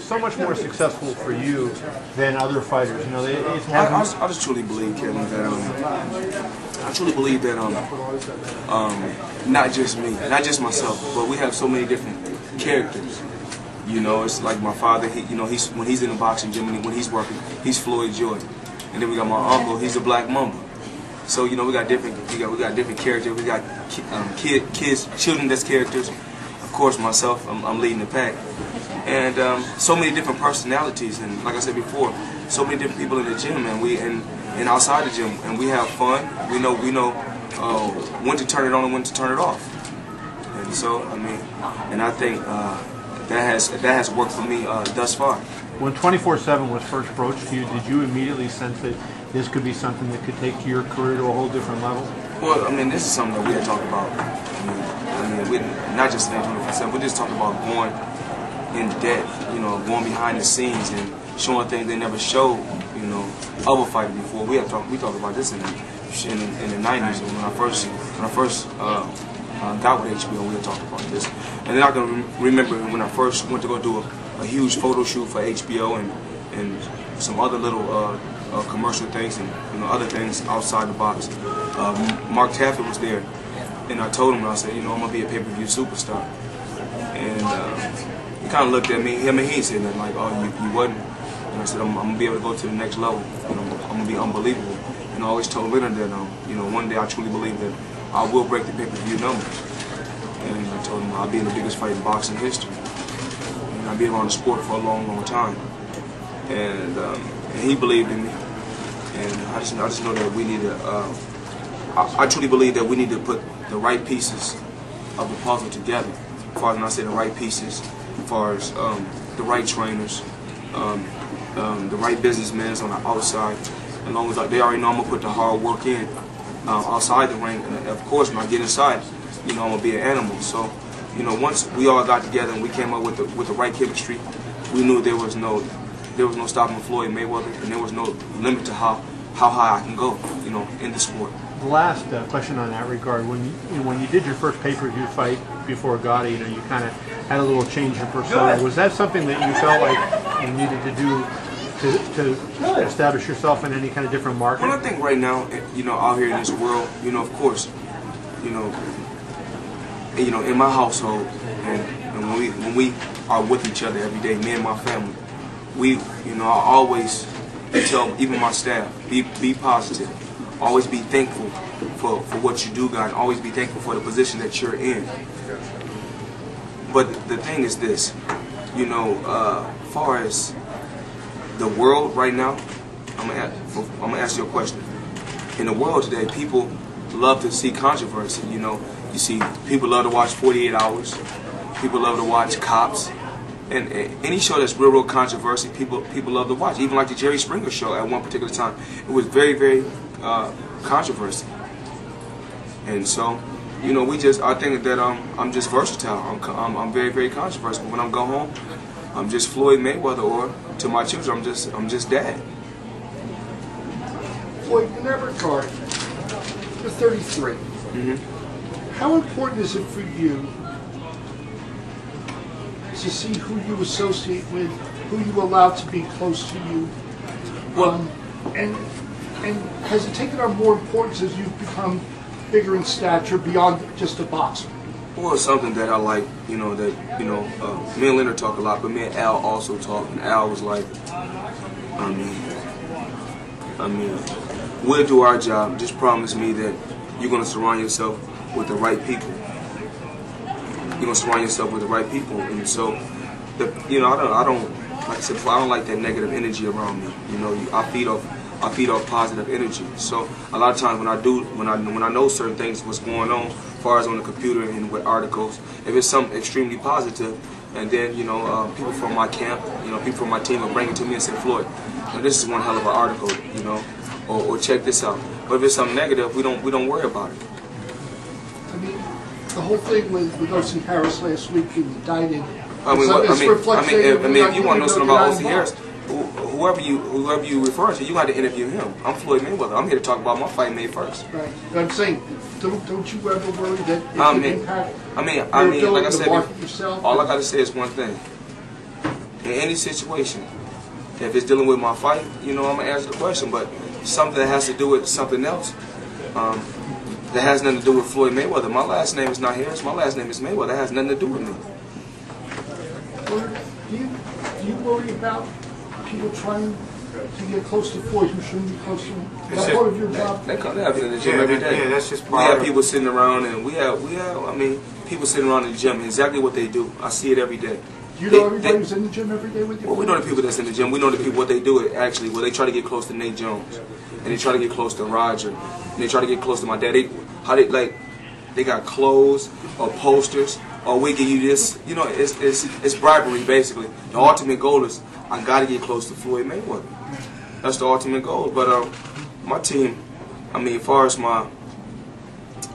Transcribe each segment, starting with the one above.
so much more successful for you than other fighters? You know, it, it I, I, just, I just truly believe, Kevin, that um, I truly believe that um, um, not just me, not just myself, but we have so many different characters. You know, it's like my father. He, you know, he's when he's in the boxing gym and when he's working, he's Floyd Jordan, and then we got my uncle. He's a Black Mamba. So you know, we got different. We got we got different characters. We got um, kid, kids, children that's characters. Of course, myself, I'm, I'm leading the pack, and um, so many different personalities. And like I said before, so many different people in the gym, and we and, and outside the gym, and we have fun. We know we know uh, when to turn it on and when to turn it off. And so, I mean, and I think uh, that has that has worked for me uh, thus far. When 24/7 was first broached to you, did you immediately sense that this could be something that could take your career to a whole different level? Well, I mean, this is something that we had talked about. I mean, I mean we not just in 24 We just talked about going in depth, you know, going behind the scenes and showing things they never showed, you know, other fighters before. We had talked, we talked about this in the, in in the 90s when I first, when I first uh, uh, got with HBO, we had talked about this. And then I can rem- remember when I first went to go do a, a huge photo shoot for HBO and, and some other little uh, uh, commercial things and you know other things outside the box. Um, Mark Taffet was there, and I told him I said, you know, I'm gonna be a pay-per-view superstar. And uh, kind of looked at me. I mean, he said nothing like, oh, you, you wasn't. And I said, I'm, I'm gonna be able to go to the next level. You know, I'm gonna be unbelievable. And I always told Leonard that, um, you know, one day I truly believe that I will break the pay-per-view numbers. And I told him I'll be in the biggest fight in boxing history. And I've been around the sport for a long, long time. And, um, and he believed in me. And I just, I just know that we need to. Uh, I, I truly believe that we need to put the right pieces of the puzzle together. As when I say the right pieces, far as um, the right trainers, um, um, the right businessmen on the outside. As long as like, they already know I'm gonna put the hard work in uh, outside the ring, and of course when I get inside, you know I'm gonna be an animal. So, you know, once we all got together and we came up with the with the right chemistry, we knew there was no there was no stopping Floyd Mayweather, and there was no limit to how how high I can go, you know, in the sport. The last uh, question on that regard, when you, when you did your first pay-per-view fight before Gatti, you know, you kind of had a little change in persona. Was that something that you felt like you needed to do to, to establish yourself in any kind of different market? Well, I think right now, you know, out here in this world, you know, of course, you know, you know, in my household, and, and when we when we are with each other every day, me and my family, we, you know, I always tell even my staff, be be positive, always be thankful for for what you do, God, always be thankful for the position that you're in. But the thing is this, you know, uh, far as the world right now, I'm gonna, ask, I'm gonna ask you a question. In the world today, people love to see controversy. You know, you see people love to watch 48 Hours. People love to watch Cops, and any show that's real, real controversy, people people love to watch. Even like the Jerry Springer show at one particular time, it was very, very uh, controversy. And so, you know, we just I think that um, I'm just versatile. I'm, I'm I'm very, very controversial. When I'm go home, I'm just Floyd Mayweather, or to my children, I'm just I'm just dad. Floyd, that regard, you're 33. How important is it for you to see who you associate with, who you allow to be close to you? Um, and and has it taken on more importance as you've become bigger in stature beyond just a boxer? Well, something that I like, you know, that, you know, uh, me and Leonard talk a lot, but me and Al also talk, and Al was like, I mean, I mean, we'll do our job. Just promise me that you're going to surround yourself with the right people. You're going to surround yourself with the right people. And so, the, you know, I don't, I don't, like I said I don't like that negative energy around me. You know, I feed off, I feed off positive energy. So a lot of times when I do, when I when I know certain things, what's going on, as far as on the computer and with articles, if it's something extremely positive, and then you know uh, people from my camp, you know people from my team will bring it to me and say, Floyd, this is one hell of an article, you know, or, or check this out. But if it's something negative, we don't we don't worry about it. I mean, the whole thing with, with O.C. Harris last week being indicted. I mean, what, I mean, I mean, if, I mean, if you want to know something about O.C. Harris, whoever you whoever you refer to, you got to interview him. I'm Floyd Mayweather. I'm here to talk about my fight May first. Right. I'm saying, don't, don't you ever worry that it I mean, impact I mean, I mean, like I said, all I got to say is one thing. in any situation. If it's dealing with my fight, you know, I'm gonna answer the question. But something that has to do with something else, um, that has nothing to do with Floyd Mayweather. My last name is not Harris. My last name is Mayweather. That has nothing to do with me. Do you, do you worry about people trying to get close to Floyd who shouldn't be close to him? Is that part of your job? They come. They have in the gym Yeah, every that- day. yeah, that's just We have of- people sitting around, and we have we have. I mean, people sitting around in the gym. Exactly what they do. I see it every day. Do you They- know everybody they- who's in the gym every day with you? Well, we know the people that's in the gym. We know the people what they do. It actually, well, they try to get close to Nate Jones, and they try to get close to Roger, and they try to get close to my dad. They, how they like, they got clothes or posters or we give you this. You know, it's it's it's bribery basically. The ultimate goal is I got to get close to Floyd Mayweather. That's the ultimate goal. But um, my team, I mean, as far as my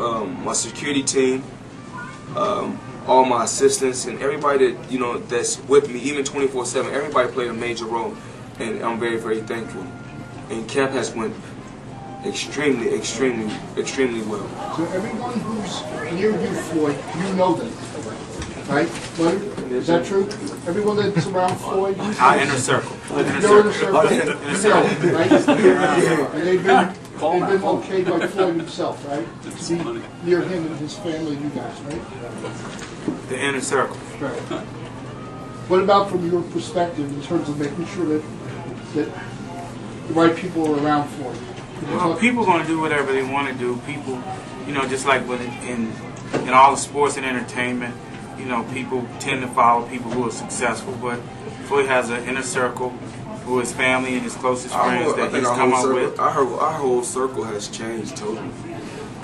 um, my security team, um, all my assistants and everybody that you know that's with me, even 24/7. Everybody played a major role, and I'm very very thankful. And camp has went extremely, extremely, extremely well. So everyone who's near you, Floyd, you know them, right? Leonard? Is that true? Everyone that's around Floyd? Our know? Ah, inner circle. Inner You're in the circle. Oh, you know, right? And they've been, they've been okayed by Floyd himself, right? Near him and his family, you guys, right? The inner circle. Right. What about from your perspective in terms of making sure that, that the right people are around Floyd? Well, people going to do whatever they want to do. People, you know, just like with in in all the sports and entertainment, you know, people tend to follow people who are successful. But Floyd has an inner circle who is family and his closest Our friends whole- that he's come up circle, with. our, whole- our whole circle has changed totally.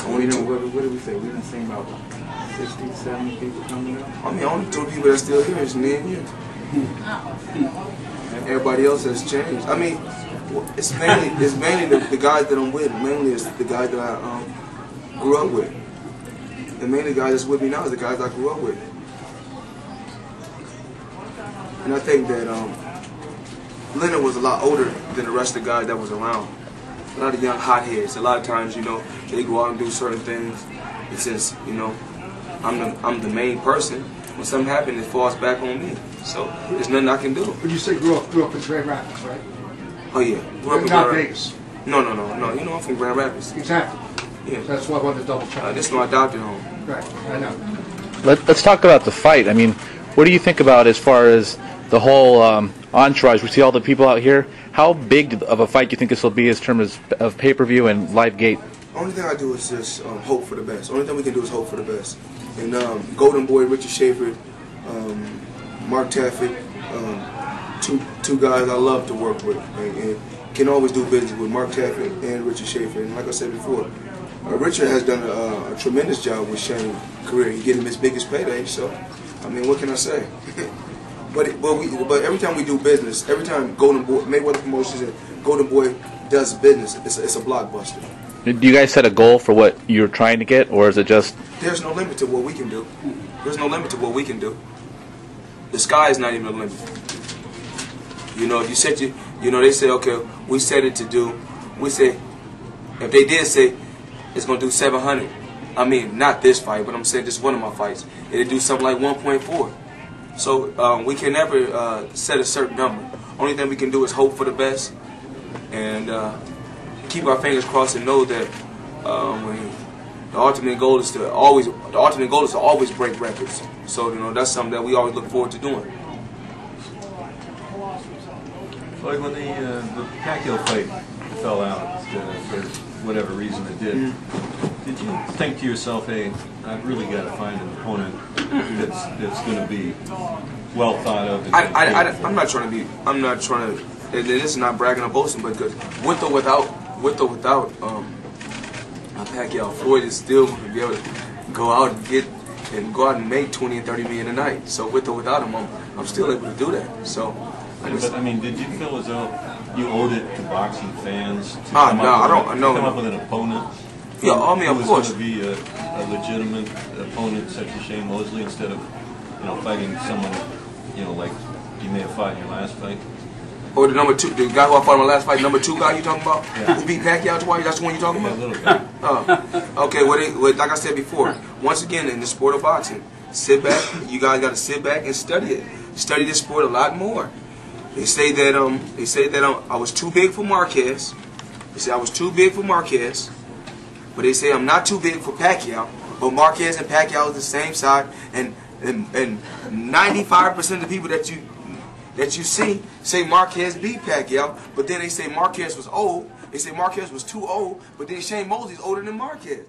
Only We know, two, what, what did we say? We didn't see about 60, 70 people coming up. I mean, only two people that's still here is me and you. Everybody else has changed. I mean, it's mainly it's mainly the, the guys that I'm with. Mainly it's the guys that I um, grew up with. The mainly guys that's with me now is the guys I grew up with. And I think that um, Leonard was a lot older than the rest of the guys that was around. A lot of young hotheads. A lot of times, you know, they go out and do certain things. And since, you know, I'm the, I'm the main person, when something happens, it falls back on me. So there's nothing I can do. When you say grew up, grew up in Grand Rapids, right? Oh yeah, grew up in Not Grand- Vegas. No, no, no, no. You know I'm from Grand Rapids. Exactly. Yeah. That's why I wanted to double Uh, check. this is my adopted home. Right, I know. Let, let's talk about the fight. I mean, what do you think about as far as the whole um, entourage? We see all the people out here. How big of a fight do you think this will be in terms of, of pay-per-view and live gate? Only thing I do is just um, hope for the best. Only thing we can do is hope for the best. And um, Golden Boy, Richard Schaefer, um, Mark Taffet, um, two two guys I love to work with, and, and can always do business with Mark Taffet and Richard Schaefer. And like I said before, uh, Richard has done a, a tremendous job with Shane's career. He's getting his biggest payday. So, I mean, what can I say? but it, but we but every time we do business, every time Golden Boy Mayweather Promotions and Golden Boy does business, it's a, it's a blockbuster. Do you guys set a goal for what you're trying to get, or is it just There's no limit to what we can do. There's no limit to what we can do. The sky is not even a limit. You know, if you set you, you know, they say, okay, we set it to do. We say, if they did say it's gonna do 700, I mean, not this fight, but I'm saying this is one of my fights. it'd do something like 1.4. So um, we can never uh, set a certain number. Only thing we can do is hope for the best and uh, keep our fingers crossed and know that um, when the ultimate goal is to always the ultimate goal is to always break records. So you know that's something that we always look forward to doing. Like when the uh, the Pacquiao fight fell out uh, for whatever reason it did, did you think to yourself, "Hey, I've really got to find an opponent that's that's going to be well thought of"? I, I, I, I'm not trying to be I'm not trying to and this is not bragging or boasting, but because with or without with or without um, Pacquiao, Floyd is still going to be able to go out and get and go out and make 20 and 30 million a night. So with or without him, I'm, I'm still able to do that. So. I just, But I mean, did you feel as though you owed it to boxing fans to Ah, come no, up I don't- a- no. to come up with an opponent? Yeah, I mean, who of was course. going to be a, a legitimate opponent such as Shane Mosley instead of, you know, fighting someone, you know, like you may have fought in your last fight. Or the number two, the guy who I fought in my last fight, number two guy you talking about? Yeah. Who beat Pacquiao twice? That's the one you're talking Yeah, a about? Oh, okay. Well, it, well, like I said before, once again in the sport of boxing, sit back. You guys got to sit back and study it. study this sport a lot more. They say that um they say that um, I was too big for Marquez. They say I was too big for Marquez. But they say I'm not too big for Pacquiao. But Marquez and Pacquiao is the same size, and and and 95% of the people that you that you see say Marquez beat Pacquiao. But then they say Marquez was old. They say Marquez was too old. But then Shane Mosley's older than Marquez.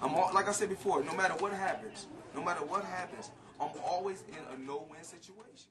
I'm all, like I said before. No matter what happens, no matter what happens, I'm always in a no-win situation.